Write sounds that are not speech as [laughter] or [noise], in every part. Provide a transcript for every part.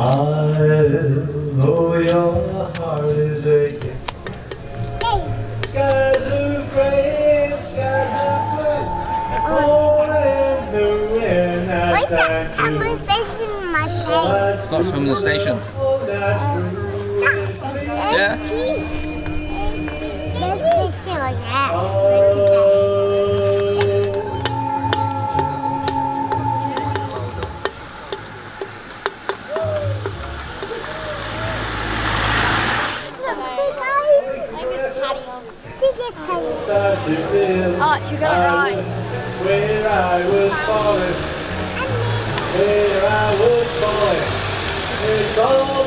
Smile, though your heart is aching. Skies are gray, skies are gray. Cold and the wind Why has is that time camera to facing my face? It's not from the station. Yeah. There's picture like that. Arch, you got it right. Where I was born, where I was born,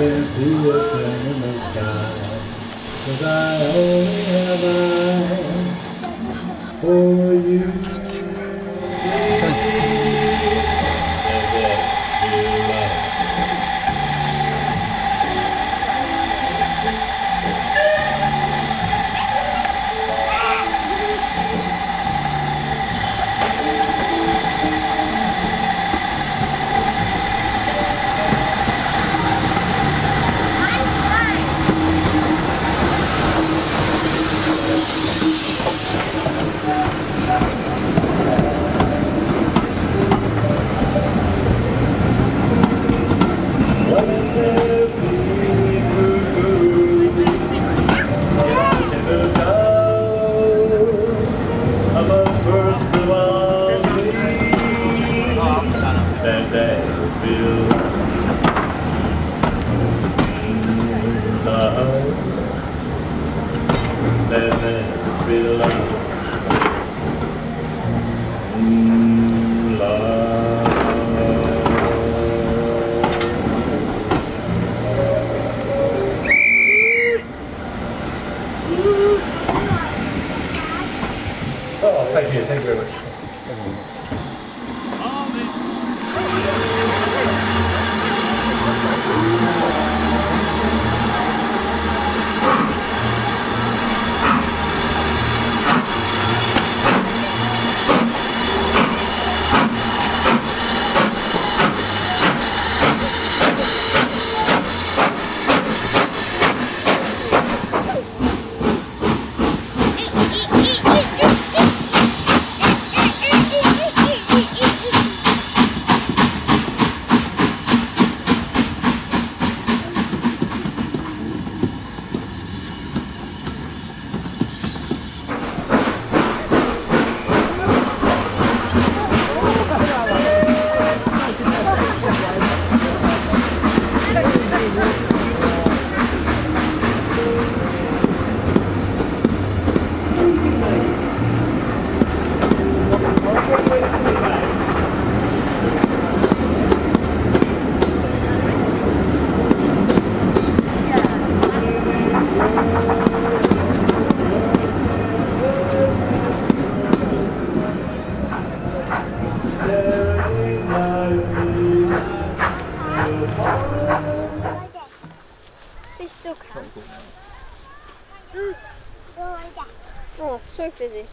can't see a thing in the sky. Cause I only have eyes that days will love. That days will love Stay still, Cam. Go on there. Oh, so fizzy.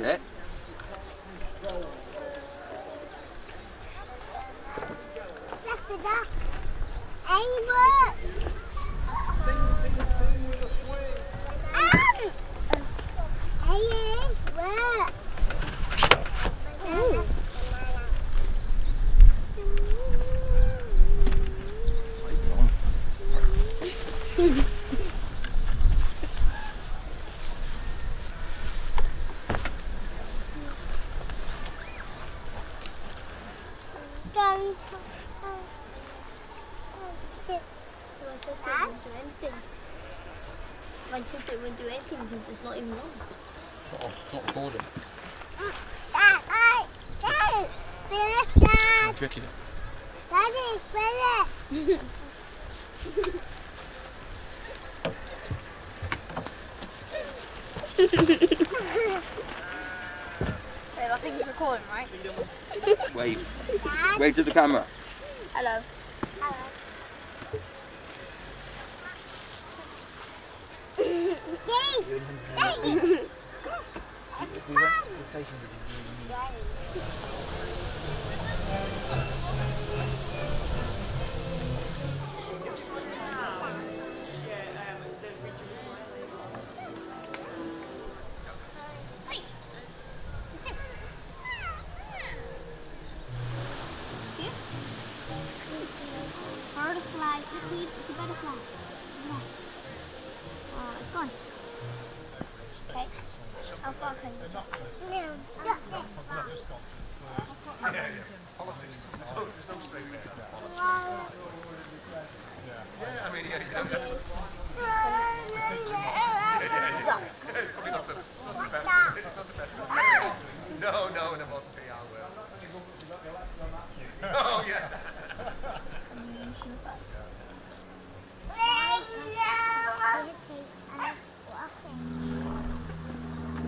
You Sit. Won't do anything. My children won't do anything because it's not even on. Not, not recording. Dad, I, Dad, finish that. Tricky. Daddy, finish. Hey, I think it's recording, right? [laughs] Wave. Dad, Wave to the camera. Hello. Daddy. [laughs] How far can you go? No, no. No, no, no, not the Oh, yeah.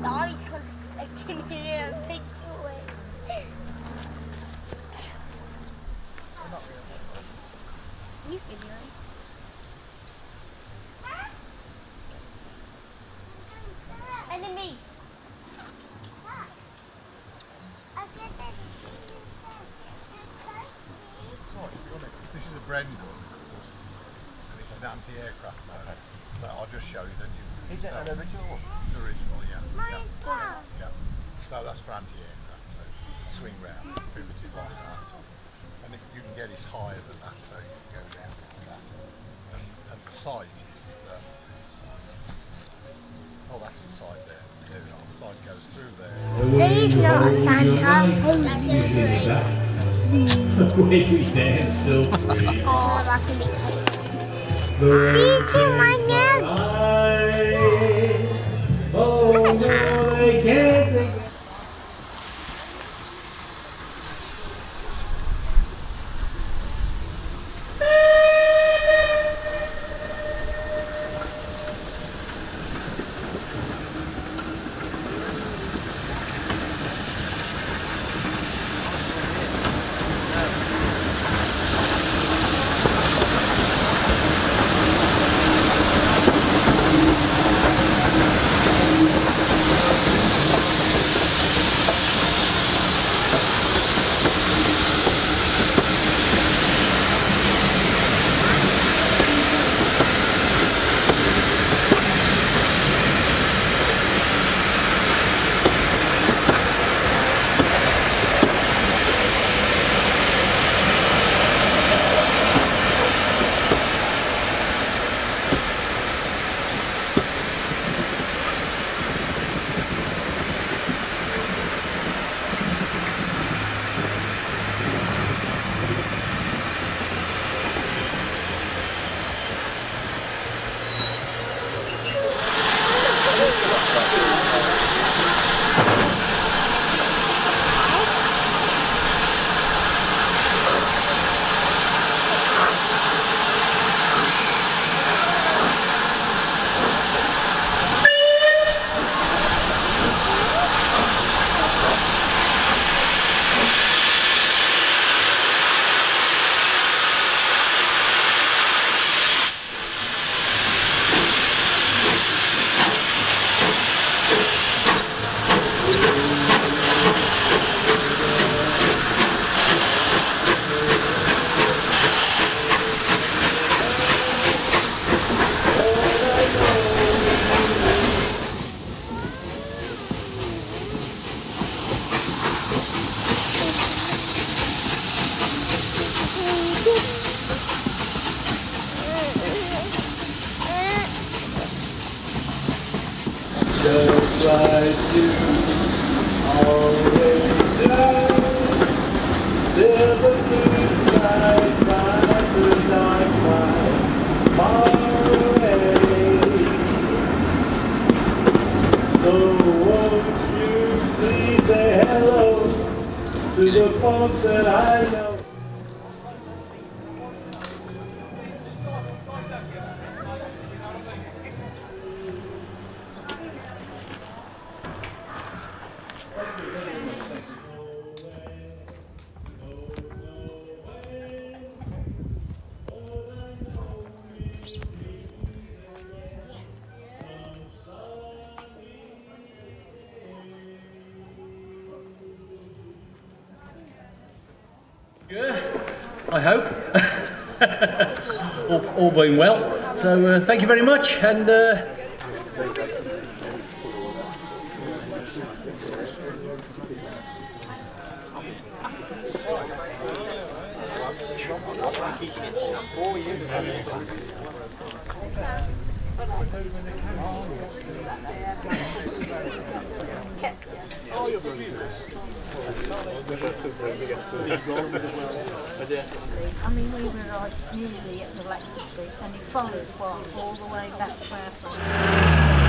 Laurie's collecting it and take it away. You videoing? Enemy. This is a Bren gun, of course, and it's an anti-aircraft mode. So I'll just show you, then you. Is it an original one? It's original, yeah. My yeah. Yeah. So that's for anti-aircraft. So swing round, pivoted like that. And it, you can get it higher than that, so you can go down like that. And, and the sight is, um, oh, that's the sight there. There doing offside goes through there. He's not a Santa. Way [laughs] we dance still free. Oh, that can be The Did you mind that? The folks that I know? I hope. [laughs] all, all being well. So uh, thank you very much and uh, I mean, we were like usually at the electricity and he followed one all the way back to farm.